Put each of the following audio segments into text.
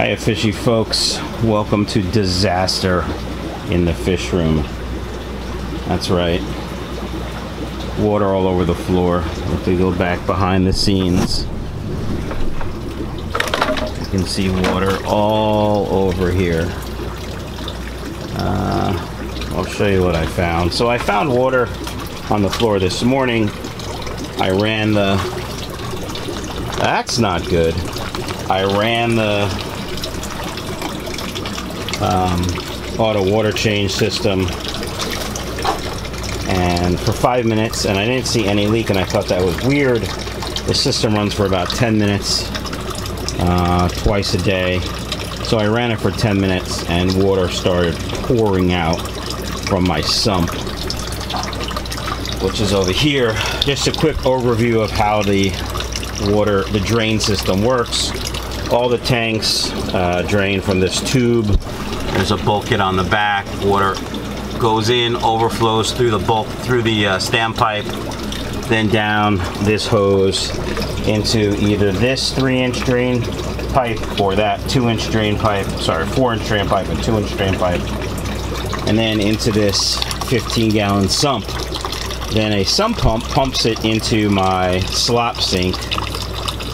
Hiya fishy folks, welcome to disaster in the fish room. That's right. Water all over the floor. If we go back behind the scenes, you can see water all over here. Uh, I'll show you what I found. So I found water on the floor this morning. I ran the... That's not good. I ran the um, auto water change system and for five minutes and I didn't see any leak and I thought that was weird. The system runs for about 10 minutes uh, twice a day. So I ran it for 10 minutes and water started pouring out from my sump which is over here. Just a quick overview of how the water, the drain system works. All the tanks uh, drain from this tube. There's a bulkhead on the back. Water goes in, overflows through the bulk, through the uh, standpipe, then down this hose into either this three-inch drain pipe or that two-inch drain pipe. Sorry, four-inch drain pipe and two-inch drain pipe, and then into this 15-gallon sump then a sump pump pumps it into my slop sink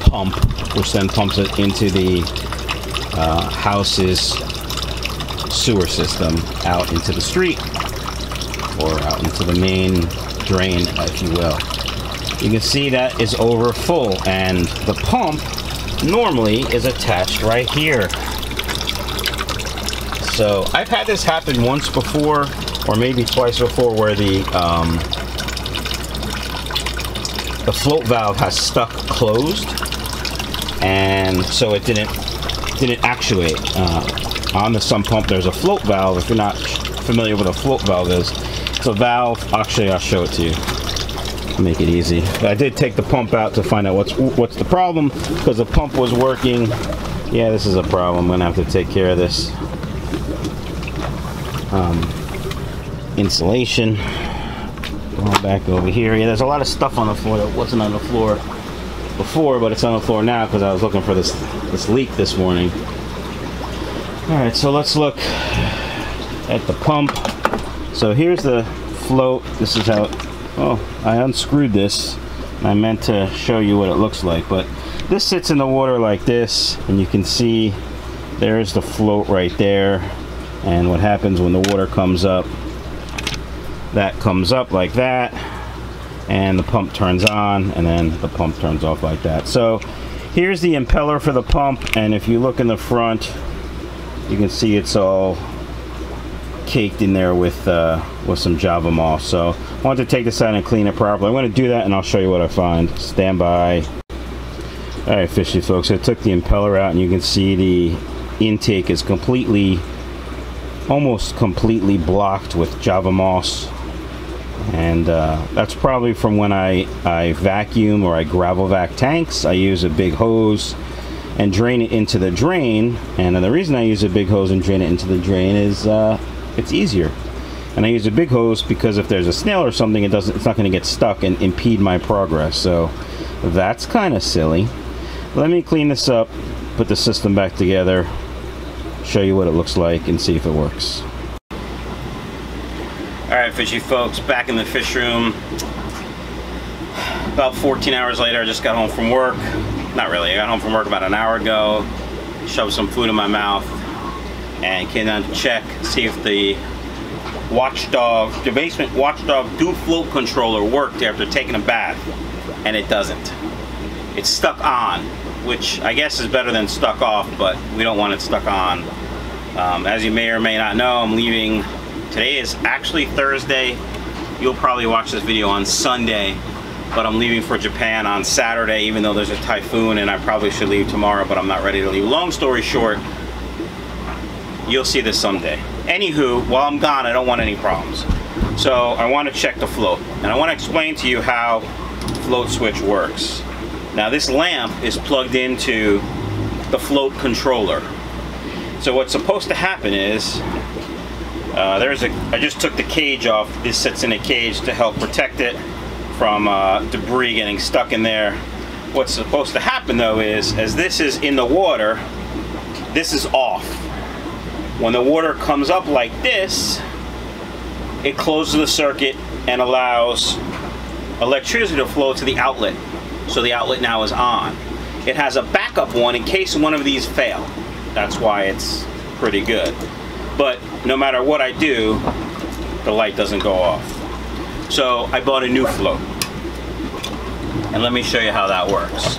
pump, which then pumps it into the uh, house's sewer system out into the street or out into the main drain, if you will. You can see that is over full and the pump normally is attached right here. So I've had this happen once before or maybe twice before where the um, the float valve has stuck closed and so it didn't didn't actuate uh, on the sump pump there's a float valve if you're not familiar with a float valve is. It's a valve actually I'll show it to you. Make it easy. I did take the pump out to find out what's what's the problem because the pump was working. Yeah this is a problem I'm gonna have to take care of this. Um, insulation. Going back over here. Yeah, there's a lot of stuff on the floor that wasn't on the floor before, but it's on the floor now because I was looking for this this leak this morning. All right, so let's look at the pump. So here's the float. This is how. Oh, I unscrewed this. I meant to show you what it looks like, but this sits in the water like this, and you can see there's the float right there. And what happens when the water comes up that comes up like that and the pump turns on and then the pump turns off like that so here's the impeller for the pump and if you look in the front you can see it's all caked in there with uh, with some java moss. So I want to take this out and clean it properly. I'm going to do that and I'll show you what I find. Stand by. Alright fishy folks I took the impeller out and you can see the intake is completely almost completely blocked with java moss. And uh, that's probably from when I, I vacuum or I gravel vac tanks. I use a big hose and drain it into the drain. And the reason I use a big hose and drain it into the drain is uh, it's easier. And I use a big hose because if there's a snail or something it doesn't it's not going to get stuck and impede my progress. So that's kind of silly. Let me clean this up put the system back together show you what it looks like and see if it works. Alright fishy folks, back in the fish room. About 14 hours later, I just got home from work. Not really, I got home from work about an hour ago. Shoved some food in my mouth and came down to check, see if the watchdog, the basement watchdog dual float controller worked after taking a bath. And it doesn't. It's stuck on, which I guess is better than stuck off, but we don't want it stuck on. Um, as you may or may not know, I'm leaving Today is actually Thursday. You'll probably watch this video on Sunday, but I'm leaving for Japan on Saturday, even though there's a typhoon and I probably should leave tomorrow, but I'm not ready to leave. Long story short, you'll see this someday. Anywho, while I'm gone, I don't want any problems. So I want to check the float, and I want to explain to you how float switch works. Now this lamp is plugged into the float controller. So what's supposed to happen is uh, there's a, I just took the cage off. This sits in a cage to help protect it from uh, debris getting stuck in there. What's supposed to happen though is, as this is in the water, this is off. When the water comes up like this, it closes the circuit and allows electricity to flow to the outlet. So the outlet now is on. It has a backup one in case one of these fail. That's why it's pretty good. But no matter what I do, the light doesn't go off. So I bought a new float. And let me show you how that works.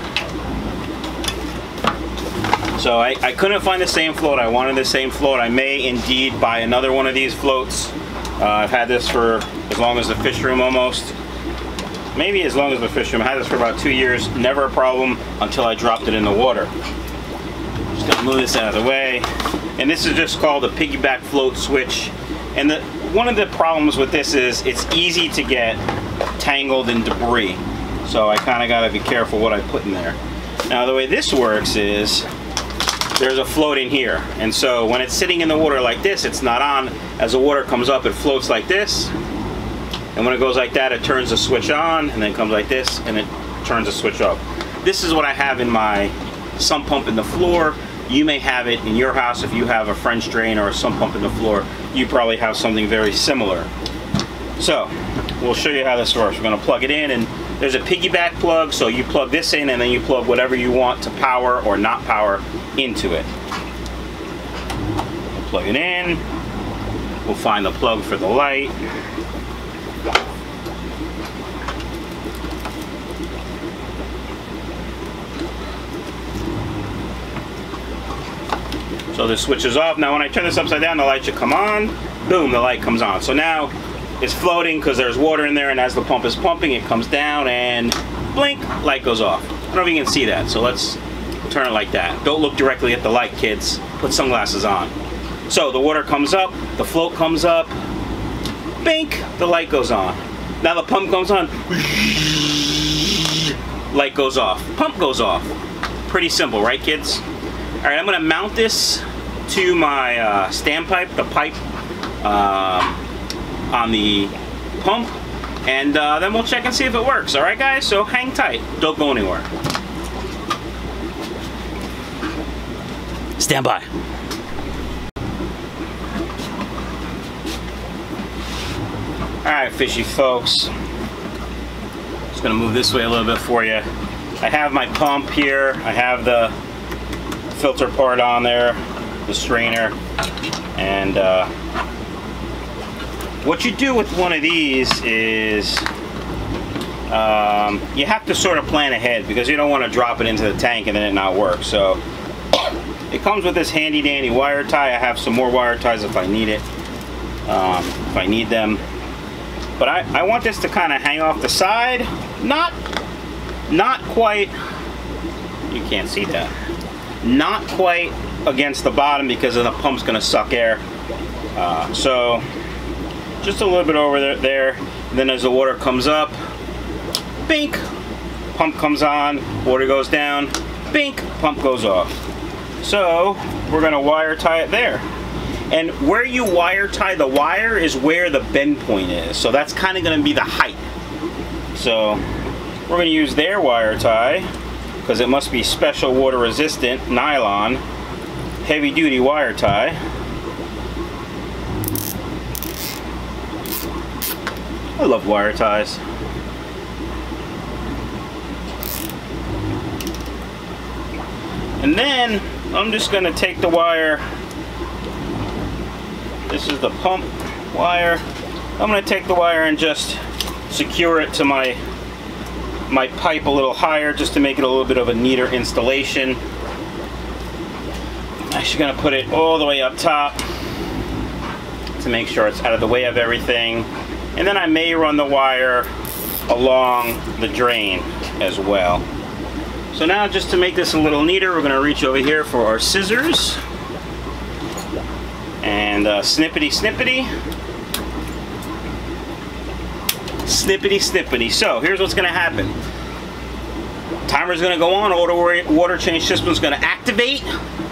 So I, I couldn't find the same float. I wanted the same float. I may indeed buy another one of these floats. Uh, I've had this for as long as the fish room almost. Maybe as long as the fish room. I had this for about two years. Never a problem until I dropped it in the water. Just gonna move this out of the way. And this is just called a piggyback float switch. And the, one of the problems with this is it's easy to get tangled in debris. So I kind of got to be careful what I put in there. Now the way this works is there's a float in here. And so when it's sitting in the water like this, it's not on. As the water comes up, it floats like this. And when it goes like that, it turns the switch on and then comes like this and it turns the switch off. This is what I have in my sump pump in the floor. You may have it in your house if you have a French drain or a sump pump in the floor. You probably have something very similar. So, we'll show you how this works. We're gonna plug it in and there's a piggyback plug, so you plug this in and then you plug whatever you want to power or not power into it. Plug it in. We'll find the plug for the light. So this switches off. Now when I turn this upside down, the light should come on. Boom, the light comes on. So now it's floating because there's water in there and as the pump is pumping, it comes down and blink, light goes off. I don't know if you can see that, so let's turn it like that. Don't look directly at the light, kids. Put sunglasses on. So the water comes up, the float comes up, bink, the light goes on. Now the pump comes on, light goes off, pump goes off. Pretty simple, right kids? All right, I'm gonna mount this to my uh, standpipe, the pipe um, on the pump, and uh, then we'll check and see if it works. All right, guys? So hang tight. Don't go anywhere. Stand by. All right, fishy folks. Just gonna move this way a little bit for you. I have my pump here. I have the filter part on there, the strainer, and uh, what you do with one of these is um, you have to sort of plan ahead because you don't want to drop it into the tank and then it not work. So it comes with this handy dandy wire tie. I have some more wire ties if I need it, um, if I need them. But I, I want this to kind of hang off the side. Not, not quite, you can't see that. Not quite against the bottom because then the pump's gonna suck air. Uh, so just a little bit over there, there. then as the water comes up, bink, pump comes on, water goes down, bink, pump goes off. So we're gonna wire tie it there. And where you wire tie the wire is where the bend point is. So that's kind of gonna be the height. So we're gonna use their wire tie because it must be special water resistant nylon heavy duty wire tie. I love wire ties. And then I'm just gonna take the wire this is the pump wire. I'm going to take the wire and just secure it to my my pipe a little higher just to make it a little bit of a neater installation. Actually going to put it all the way up top to make sure it's out of the way of everything. And then I may run the wire along the drain as well. So now just to make this a little neater, we're going to reach over here for our scissors. And uh, snippety snippety snippety snippety so here's what's gonna happen. Timer's gonna go on water water change system is gonna activate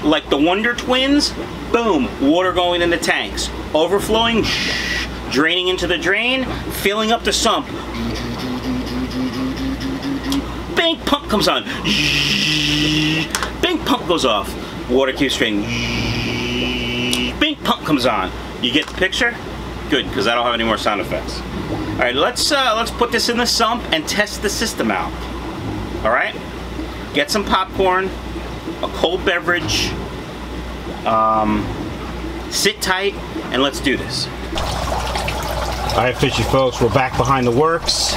like the wonder twins boom water going in the tanks overflowing draining into the drain filling up the sump bank pump comes on bank pump goes off water keeps straining. Bing, pump comes on. You get the picture? Good, because I don't have any more sound effects. All right, let's uh, let's put this in the sump and test the system out. All right, get some popcorn, a cold beverage. Um, sit tight, and let's do this. All right, fishy folks, we're back behind the works,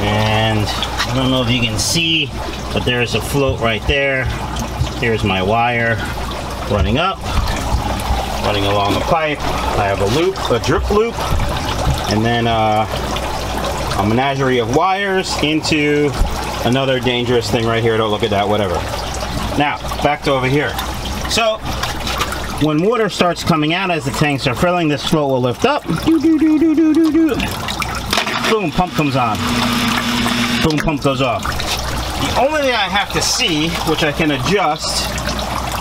and I don't know if you can see, but there's a float right there. Here's my wire running up, running along the pipe. I have a loop, a drip loop, and then uh, a menagerie of wires into another dangerous thing right here. Don't look at that, whatever. Now, back to over here. So, when water starts coming out as the tanks are filling, this float will lift up. Boom, pump comes on. Boom, pump goes off. The only thing I have to see, which I can adjust,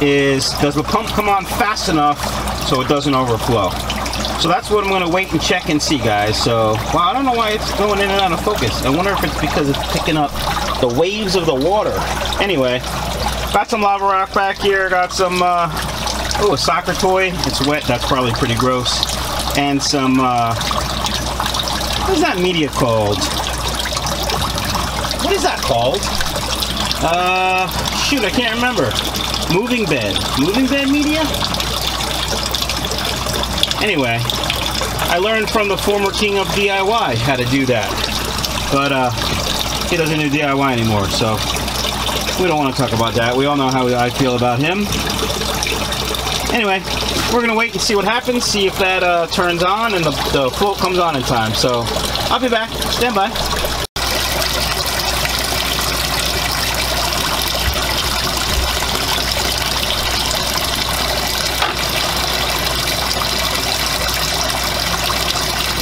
is does the pump come on fast enough so it doesn't overflow? So that's what I'm going to wait and check and see, guys. So, well, I don't know why it's going in and out of focus. I wonder if it's because it's picking up the waves of the water. Anyway, got some lava rock back here. Got some, uh, oh, a soccer toy. It's wet. That's probably pretty gross. And some, uh, what is that media called? What is that called? Uh, shoot, I can't remember. Moving bed. Moving bed media? Anyway, I learned from the former king of DIY how to do that. But uh, he doesn't do DIY anymore, so we don't want to talk about that. We all know how I feel about him. Anyway, we're gonna wait and see what happens, see if that uh, turns on and the, the float comes on in time. So I'll be back. Stand by.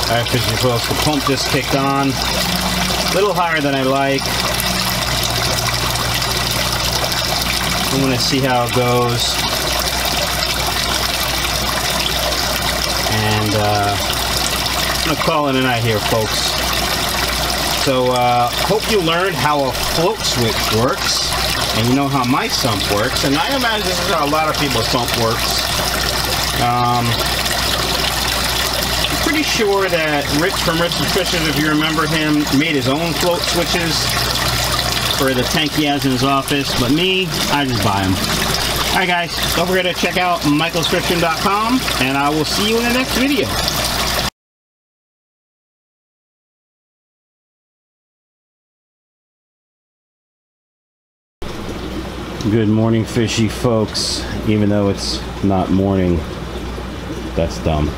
Alright, fishing folks, the pump just kicked on. A little higher than I like. I'm gonna see how it goes. And uh, I'm gonna call it a night here, folks. So, uh, hope you learned how a float switch works, and you know how my sump works. And I imagine this is how a lot of people's sump works. Um, pretty sure that Rich from Rich's Fishers, if you remember him, made his own float switches for the tank he has in his office. But me, I just buy them. Alright guys, don't forget to check out michaelsfishroom.com and I will see you in the next video. Good morning, fishy folks. Even though it's not morning, that's dumb.